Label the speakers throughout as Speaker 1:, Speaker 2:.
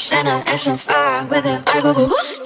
Speaker 1: Shanna, Ash on fire with it. I go, go.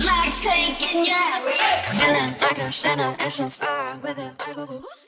Speaker 1: Black, pink, and yellow. feeling like a center shadow and so far with it. I.